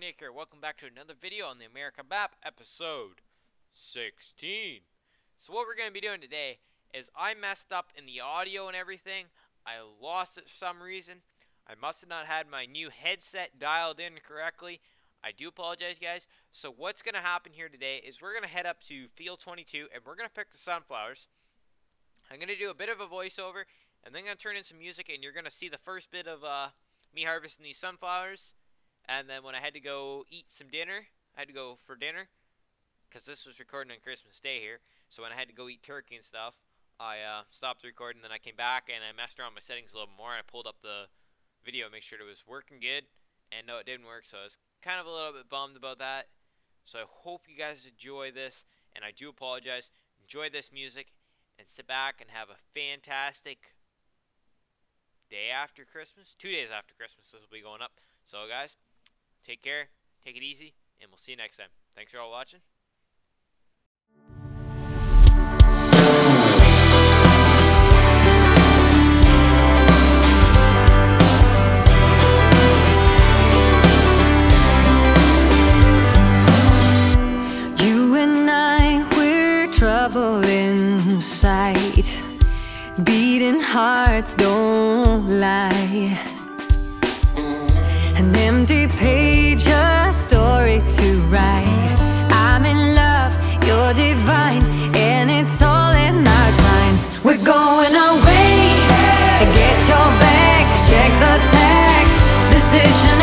Nick here. Welcome back to another video on the American Map, episode 16. So what we're going to be doing today is I messed up in the audio and everything. I lost it for some reason. I must have not had my new headset dialed in correctly. I do apologize, guys. So what's going to happen here today is we're going to head up to Field 22 and we're going to pick the sunflowers. I'm going to do a bit of a voiceover and then I'm going to turn in some music and you're going to see the first bit of uh, me harvesting these sunflowers and then when I had to go eat some dinner, I had to go for dinner, because this was recording on Christmas Day here. So when I had to go eat turkey and stuff, I uh, stopped recording. Then I came back and I messed around my settings a little more. And I pulled up the video, to make sure it was working good. And no, it didn't work. So I was kind of a little bit bummed about that. So I hope you guys enjoy this. And I do apologize. Enjoy this music and sit back and have a fantastic day after Christmas. Two days after Christmas, this will be going up. So guys, Take care, take it easy, and we'll see you next time. Thanks for all watching. You and I, we're inside. Beating hearts don't lie. Empty page, a story to write. I'm in love, you're divine, and it's all in our signs. We're going away. Get your bag, check the tag. Decision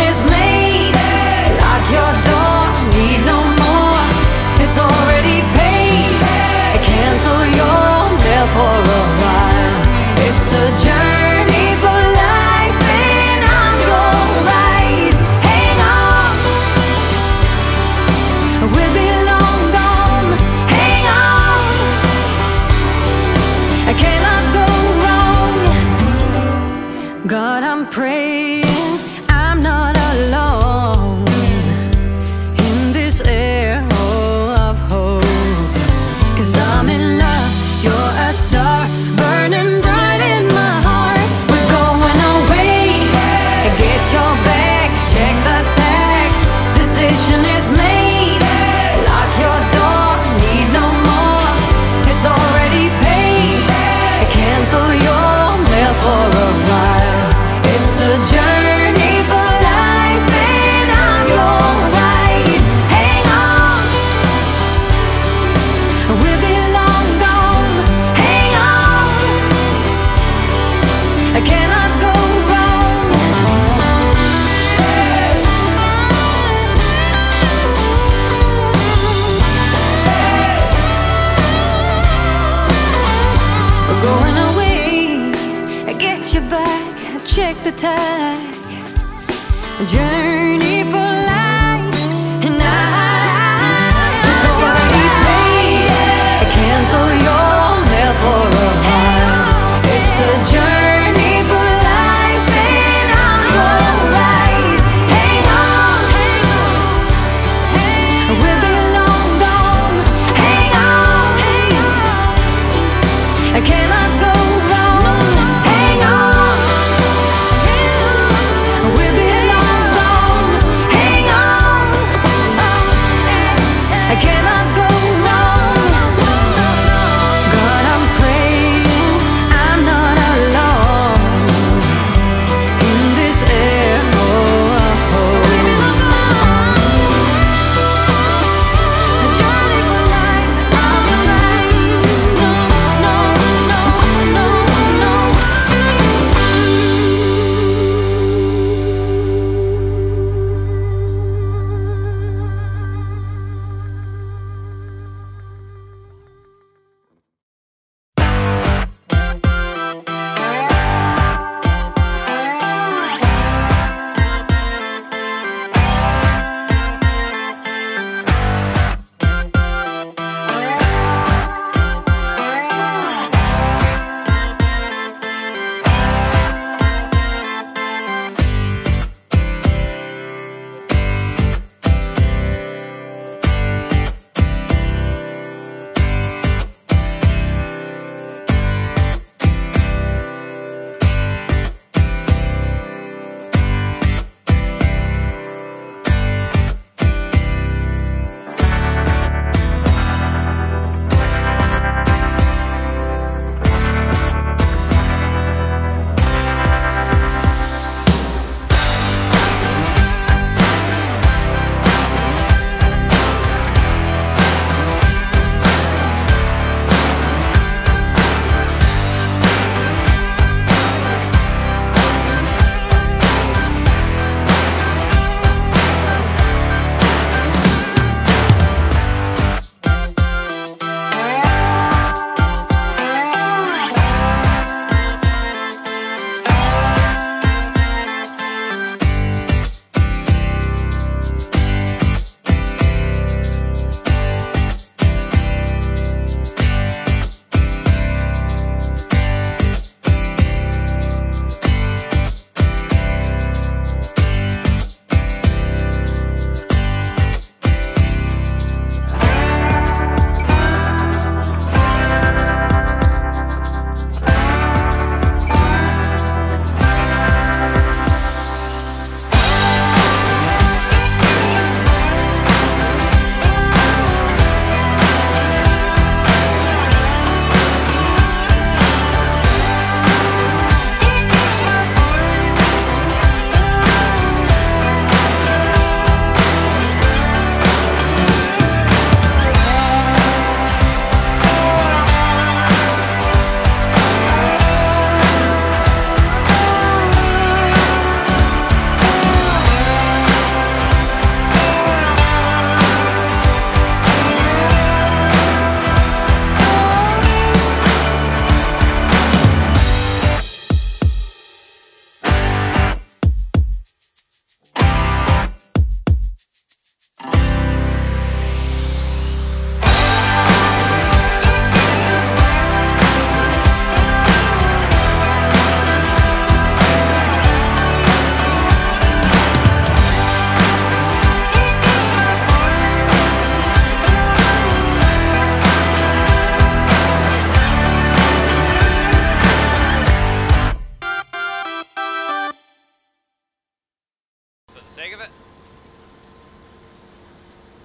sake of it.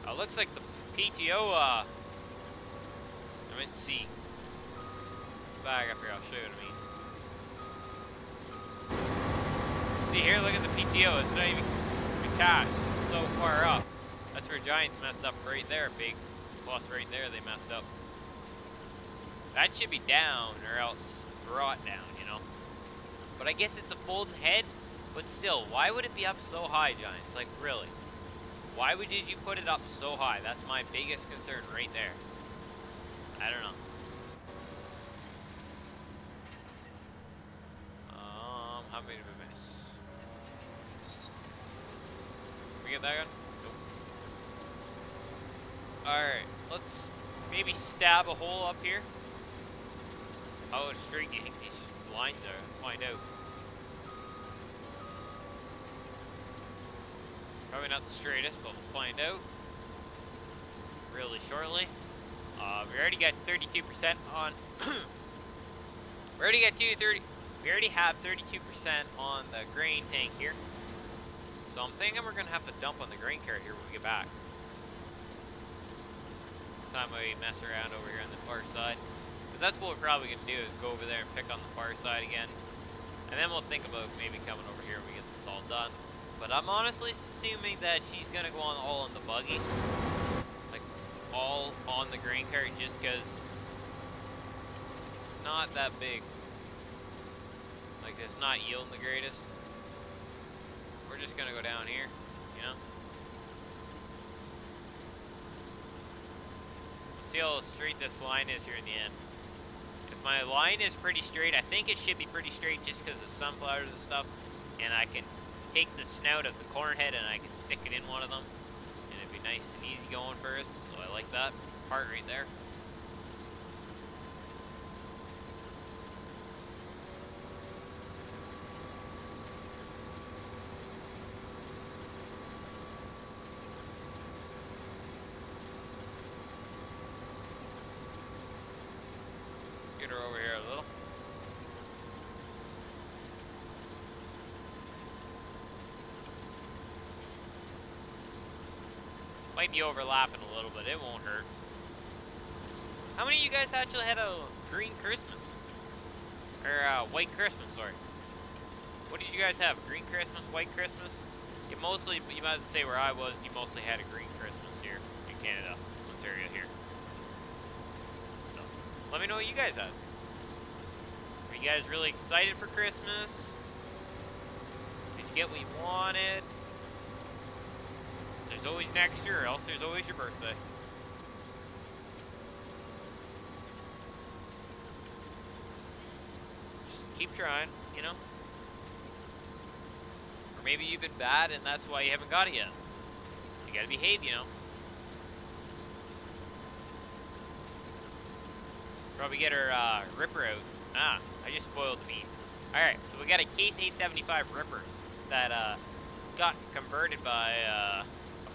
Uh, looks like the PTO, uh, I'm see. C. Back up here, I'll show you what I mean. See here, look at the PTO, it's not even attached, it's so far up. That's where Giants messed up, right there, big. Plus right there, they messed up. That should be down, or else brought down, you know. But I guess it's a folding head, but still, why would it be up so high, Giants? Like, really? Why would did you put it up so high? That's my biggest concern right there. I don't know. Um, how many did we miss? we get that? Nope. Alright, let's maybe stab a hole up here. How straight you think these lines are? Let's find out. Probably not the straightest, but we'll find out really shortly. Uh, we already got 32% on. we already got two thirty. We already have 32% on the grain tank here. So I'm thinking we're gonna have to dump on the grain cart here when we get back. Time we mess around over here on the far side. Because that's what we're probably going to do is go over there and pick on the far side again. And then we'll think about maybe coming over here when we get this all done. But I'm honestly assuming that she's to go on all on the buggy. Like, all on the grain cart just because it's not that big. Like, it's not yielding the greatest. We're just to go down here, you know? We'll see how straight this line is here in the end. If my line is pretty straight, I think it should be pretty straight just because of sunflowers and stuff. And I can take the snout of the corn head and I can stick it in one of them. And it'd be nice and easy going for us. So I like that part right there. Get her over here a little. Might be overlapping a little but It won't hurt. How many of you guys actually had a green Christmas? Or uh, white Christmas, sorry. What did you guys have? Green Christmas, white Christmas? You mostly, you might say where I was, you mostly had a green Christmas here in Canada, Ontario here. So, let me know what you guys had. Are you guys really excited for Christmas? Did you get what you wanted? There's always next year, or else there's always your birthday. Just keep trying, you know? Or maybe you've been bad and that's why you haven't got it yet. So you gotta behave, you know? Probably get our uh, Ripper out. Ah, I just spoiled the beans. Alright, so we got a Case 875 Ripper that uh, got converted by uh,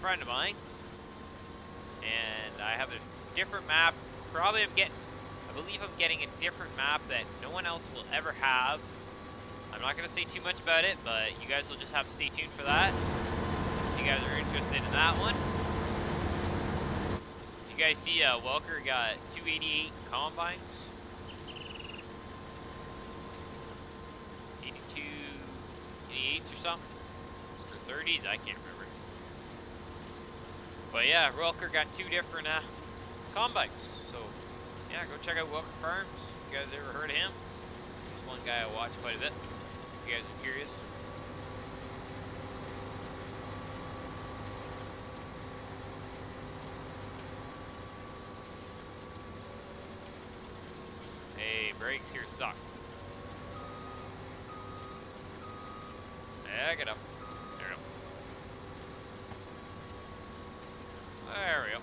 friend of mine. And I have a different map. Probably I'm getting, I believe I'm getting a different map that no one else will ever have. I'm not going to say too much about it, but you guys will just have to stay tuned for that. If you guys are interested in that one. Did you guys see uh, Welker got 288 combines? 82, 88s or something? Or 30s? I can't remember. But yeah, Welker got two different uh, combines. So yeah, go check out Welker Farms if you guys ever heard of him. He's one guy I watch quite a bit. If you guys are curious. Hey, brakes here suck. Yeah, get up. There we go. There we go.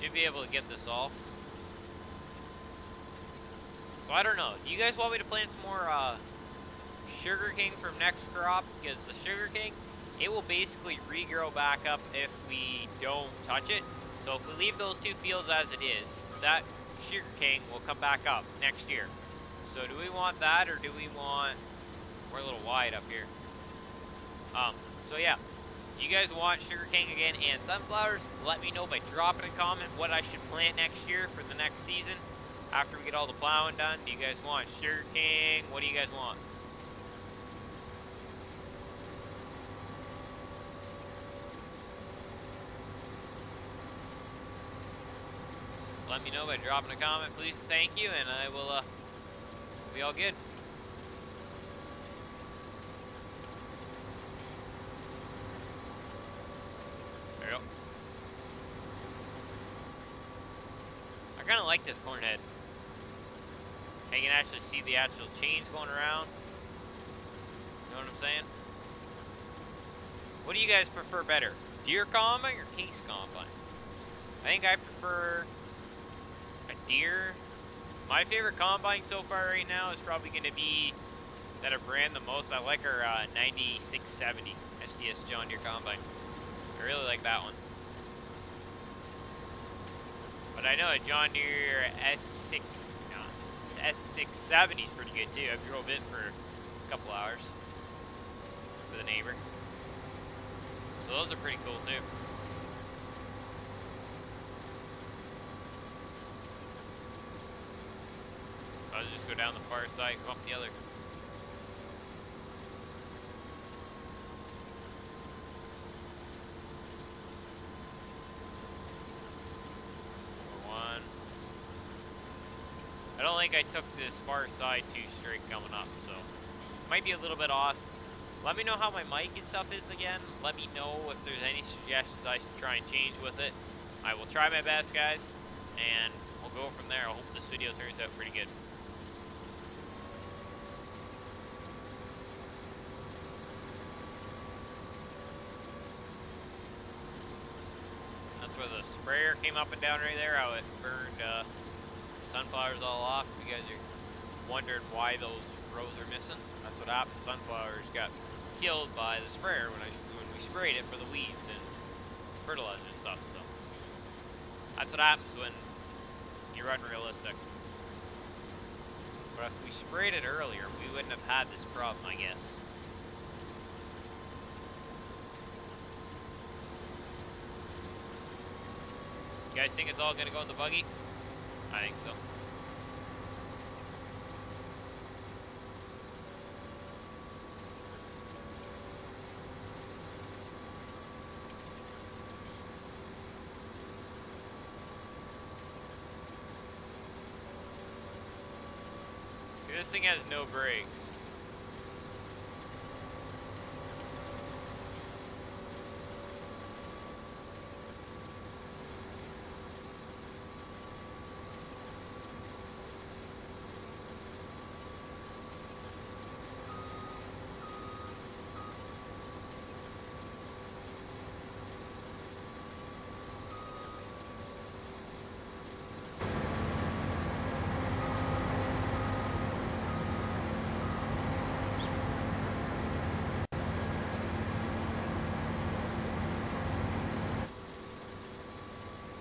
Should be able to get this all. So I don't know. Do you guys want me to plant some more uh, sugarcane from next crop? Because the sugarcane, it will basically regrow back up if we don't touch it. So if we leave those two fields as it is, that Sugar King will come back up next year. So do we want that or do we want... We're a little wide up here. Um, so yeah, do you guys want sugarcane again and sunflowers? Let me know by dropping a comment what I should plant next year for the next season. After we get all the plowing done, do you guys want sugarcane? What do you guys want? let me know by dropping a comment, please. Thank you, and I will uh, be all good. There you go. I kind of like this corn head. I can actually see the actual chains going around. You know what I'm saying? What do you guys prefer better? Deere combine or case combine? I think I prefer a Deere. My favorite combine so far right now is probably going to be that I brand the most. I like our uh, 9670 STS John Deere combine. I really like that one. But I know a John Deere S6, no, S670 is pretty good too. I drove it for a couple hours for the neighbor. So those are pretty cool too. I'll just go down the far side, come up the other. One. I don't think I took this far side too straight coming up, so might be a little bit off. Let me know how my mic and stuff is again. Let me know if there's any suggestions I should try and change with it. I will try my best, guys, and we'll go from there. I hope this video turns out pretty good. That's where the sprayer came up and down right there, how it burned uh, sunflowers all off. You guys are wondering why those rows are missing. That's what happened. Sunflowers got killed by the sprayer when I when we sprayed it for the weeds and fertilizer and stuff. So that's what happens when you're unrealistic. But if we sprayed it earlier, we wouldn't have had this problem, I guess. You guys think it's all gonna go in the buggy? I think so. See, this thing has no brakes.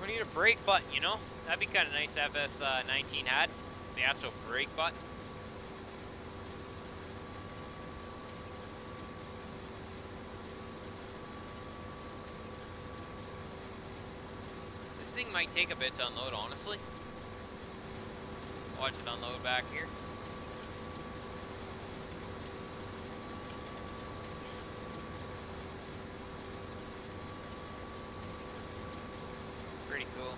We need a brake button, you know? That'd be kind of nice FS19 uh, had. The actual brake button. This thing might take a bit to unload, honestly. Watch it unload back here. Pretty cool.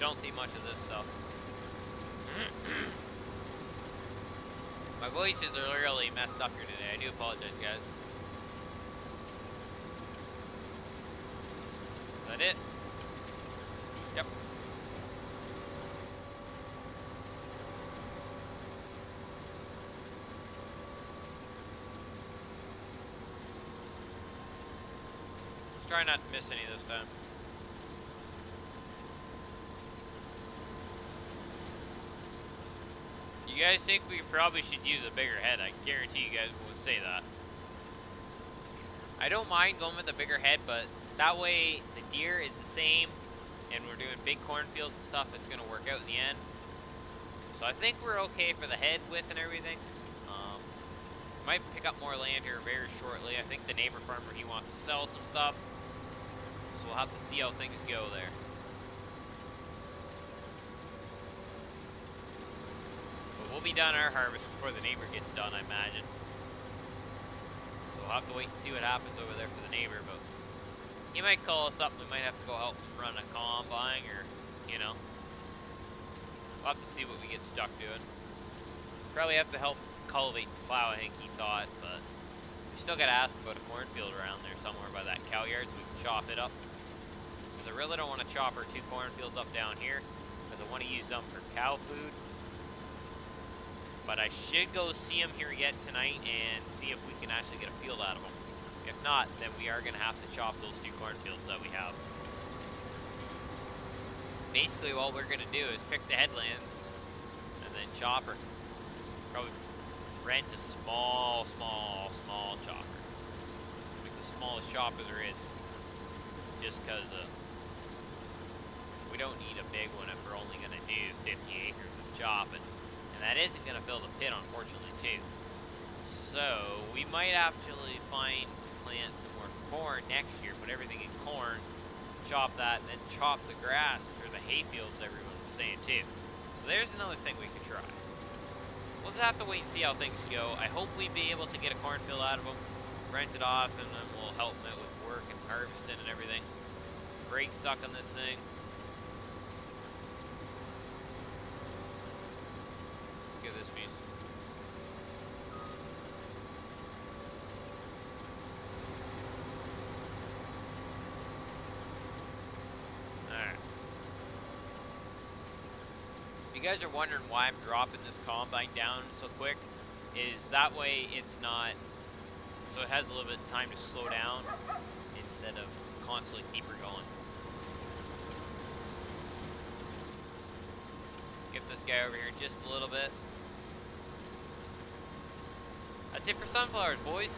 Don't see much of this stuff. My voice is really messed up here today. I do apologize, guys. Is that it? Yep. Let's try not to miss any this time. You guys think we probably should use a bigger head? I guarantee you guys would say that. I don't mind going with a bigger head, but that way the Deere is the same, and we're doing big cornfields and stuff. It's going to work out in the end. So I think we're okay for the head width and everything. Um, might pick up more land here very shortly. I think the neighbor farmer, he wants to sell some stuff. So we'll have to see how things go there. But we'll be done our harvest before the neighbor gets done, I imagine. So we'll have to wait and see what happens over there for the neighbor, but he might call us up. We might have to go help him run a combine or, you know. We'll have to see what we get stuck doing. Probably have to help cultivate and plow, I think he thought, but we still gotta ask about a cornfield around there somewhere by that cow yard so we can chop it up. Because I really don't want to chop our two cornfields up down here, because I want to use them for cow food. But I should go see them here yet tonight and see if we can actually get a field out of them. If not, then we are going to have to chop those two cornfields that we have. Basically, what we're going to do is pick the headlands and then chopper. Probably rent a small, small, small chopper. Like the smallest chopper there is. Just because uh, we don't need a big one if we're only going to do 50 acres of chopping. That isn't going to fill the pit, unfortunately, too. So, we might actually find plant some more corn next year, put everything in corn, chop that, and then chop the grass, or the hay fields everyone was saying, too. So there's another thing we could try. We'll just have to wait and see how things go. I hope we be able to get a cornfield out of them, rent it off, and then we'll help them out with work and harvesting and everything. Great suck on this thing. This piece. Alright. If you guys are wondering why I'm dropping this combine down so quick, is that way it's not, so it has a little bit of time to slow down instead of constantly keep her going. Let's get this guy over here just a little bit. That's it for sunflowers, boys.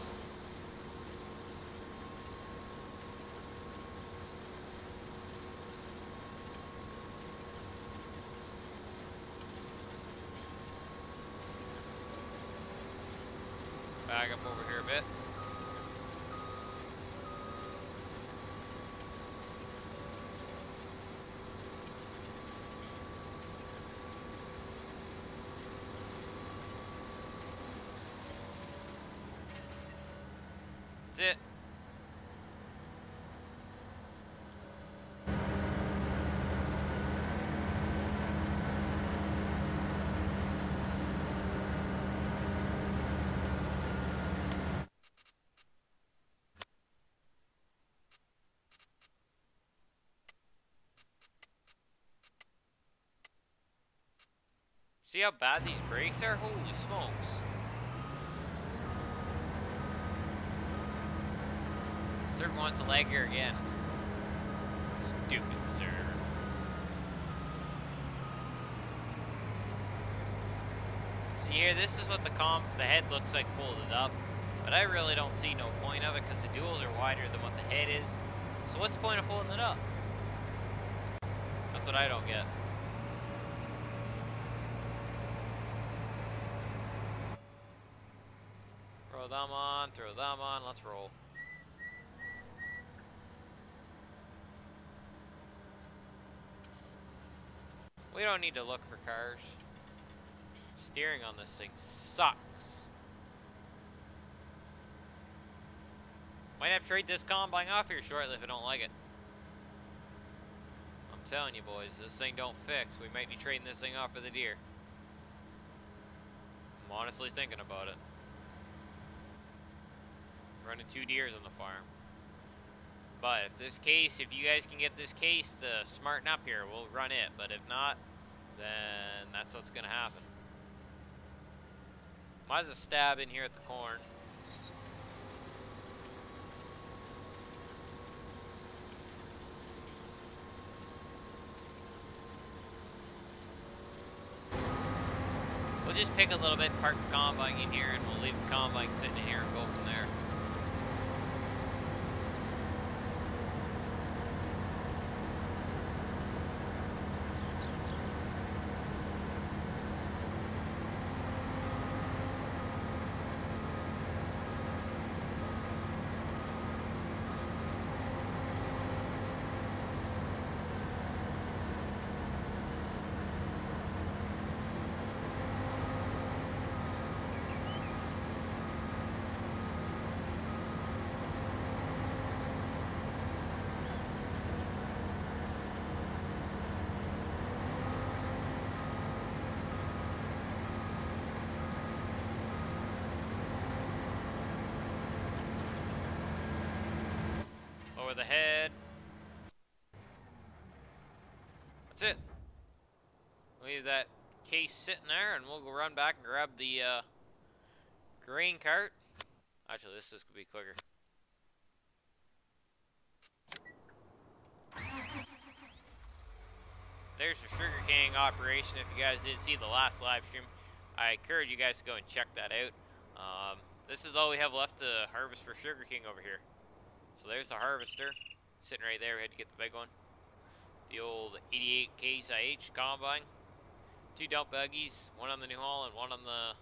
Back up over here a bit. That's it. See how bad these brakes are? Holy smokes. Server wants to lag here again. Stupid server. See here, this is what the comp, the head looks like folded up. But I really don't see no point of it because the duals are wider than what the head is. So what's the point of folding it up? That's what I don't get. Throw them on, throw them on, let's roll. We don't need to look for cars. Steering on this thing sucks. Might have to trade this combine off here shortly if I don't like it. I'm telling you boys, this thing don't fix. We might be trading this thing off for the Deere. I'm honestly thinking about it. Running two Deeres on the farm. But if this case, if you guys can get this case to smarten up here, we'll run it. But if not, then that's what's going to happen. Might as well stab in here at the corn. We'll just pick a little bit, park the combine in here, and we'll leave the combine sitting in here and go from there. The head. That's it. Leave that case sitting there, and we'll go run back and grab the uh, grain cart. Actually, this is gonna be quicker. There's the sugarcane operation. If you guys didn't see the last live stream, I encourage you guys to go and check that out. Um, this is all we have left to harvest for sugarcane over here. So there's the harvester sitting right there. We had to get the big one. The old 88 Case IH combine. Two dump buggies, one on the New Holland, one on the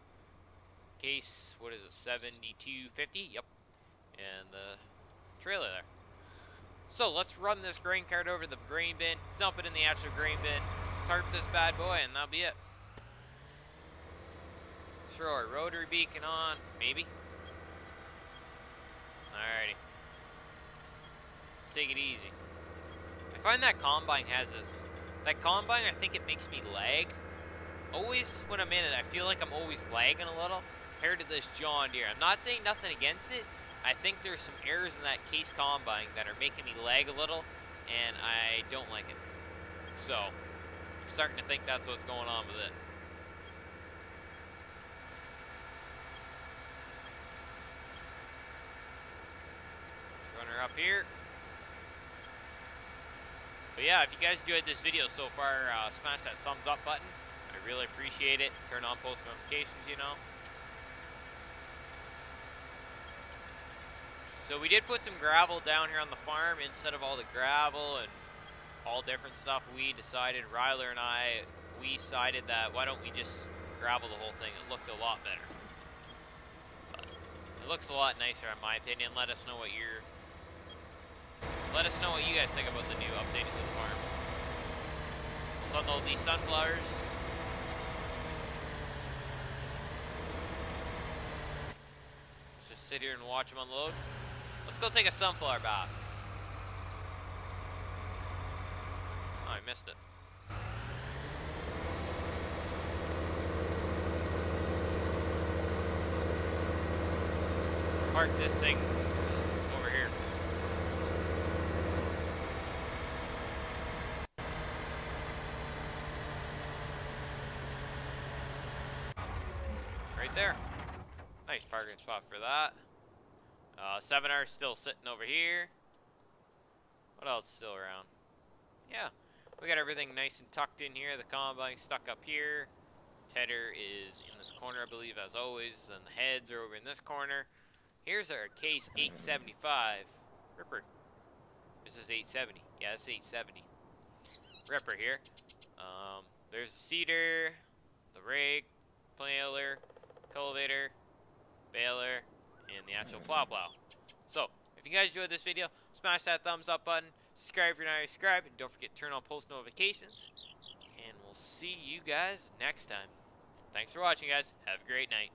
case, what is it, 7250? Yep. And the trailer there. So let's run this grain cart over the grain bin, dump it in the actual grain bin, tarp this bad boy, and that'll be it. Throw our rotary beacon on, maybe. Alrighty. Take it easy. I find that combine has this. That combine, I think it makes me lag. Always when I'm in it, I feel like I'm always lagging a little compared to this John Deere. I'm not saying nothing against it. I think there's some errors in that case combine that are making me lag a little, and I don't like it. So, I'm starting to think that's what's going on with it. Let's run her up here. But yeah, if you guys enjoyed this video so far, uh, smash that thumbs up button. I really appreciate it. Turn on post notifications, you know. So we did put some gravel down here on the farm instead of all the gravel and all different stuff. We decided, Ryler and I, we decided that why don't we just gravel the whole thing? It looked a lot better. But it looks a lot nicer in my opinion. Let us know what you're let us know what you guys think about the new updates to the farm. Let's unload these sunflowers. Let's just sit here and watch them unload. Let's go take a sunflower bath. Oh, I missed it. Park this thing over here. Right there. Nice parking spot for that. Uh, 7R still sitting over here. What else is still around? Yeah, we got everything nice and tucked in here. The combine stuck up here. Tedder is in this corner, I believe, as always. Then the heads are over in this corner. Here's our case 875. Ripper. This is 870. Yeah, is 870. Ripper here. Um, there's the seeder, the rake, planer, cultivator, baler, and the actual plow plow. So, if you guys enjoyed this video, smash that thumbs up button, subscribe if you're not subscribed, and don't forget to turn on post notifications. And we'll see you guys next time. Thanks for watching, guys. Have a great night.